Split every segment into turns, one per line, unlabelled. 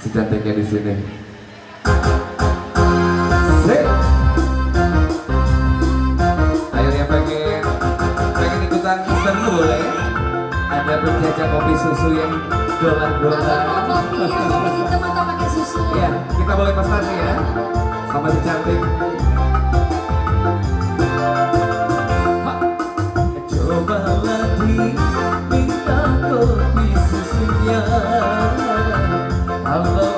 secantiknya di sini. Sip. Boleh. Ya? Ada kopi susu yang
dolar-dolar. Kopi yang pakai susu?
Iya, kita boleh ya. Sama secantik. love.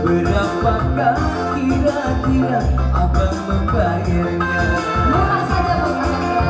Berapa kira-kira abang membayarnya?
Murah saja
mengatakan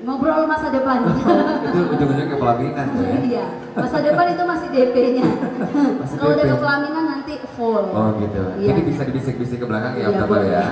ngobrol masa depan itu ujung-ujungnya ke pelaminan ya.
Iya, masa depan itu masih DP-nya kalau udah ke pelaminan nanti full.
Oh gitu.
Ya.
jadi bisa dibisik-bisik ke belakang ya,
iya,
ya
Abdul
ya.